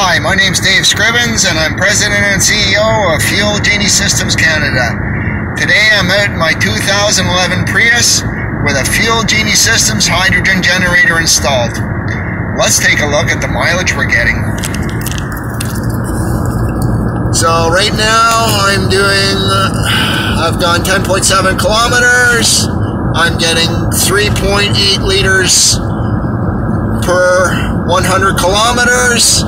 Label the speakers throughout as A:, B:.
A: Hi, my name's Dave Scrivens, and I'm President and CEO of Fuel Genie Systems Canada. Today I'm out in my 2011 Prius with a Fuel Genie Systems hydrogen generator installed. Let's take a look at the mileage we're getting. So right now I'm doing, uh, I've gone 10.7 kilometers. I'm getting 3.8 liters per 100 kilometers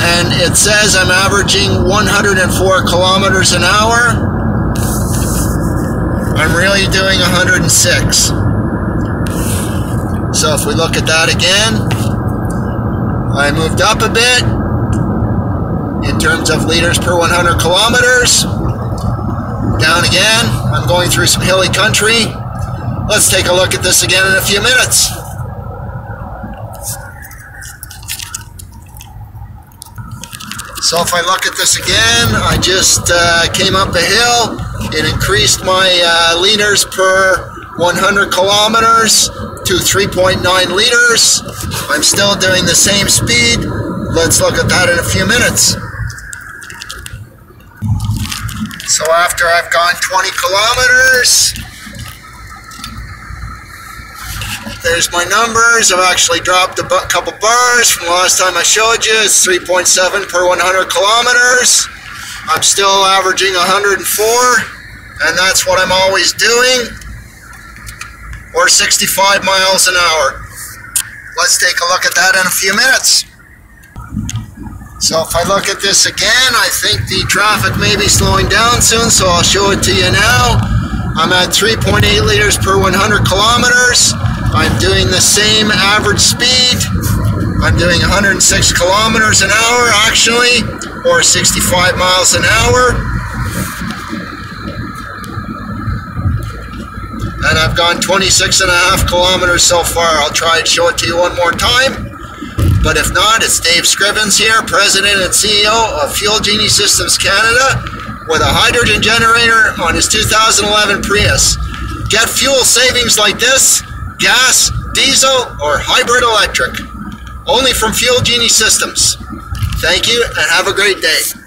A: and it says I'm averaging 104 kilometers an hour. I'm really doing 106. So if we look at that again, I moved up a bit in terms of liters per 100 kilometers. Down again, I'm going through some hilly country. Let's take a look at this again in a few minutes. So if I look at this again, I just uh, came up a hill. It increased my uh, liters per 100 kilometers to 3.9 liters. I'm still doing the same speed. Let's look at that in a few minutes. So after I've gone 20 kilometers, There's my numbers. I've actually dropped a couple bars from the last time I showed you. It's 3.7 per 100 kilometers. I'm still averaging 104, and that's what I'm always doing, or 65 miles an hour. Let's take a look at that in a few minutes. So if I look at this again, I think the traffic may be slowing down soon, so I'll show it to you now. I'm at 3.8 liters per 100 kilometers. I'm doing the same average speed. I'm doing 106 kilometers an hour actually, or 65 miles an hour. And I've gone 26 and a half kilometers so far. I'll try and show it to you one more time. But if not, it's Dave Scrivens here, President and CEO of Fuel Genie Systems Canada with a hydrogen generator on his 2011 Prius. Get fuel savings like this gas, diesel, or hybrid electric. Only from Fuel Genie Systems. Thank you and have a great day.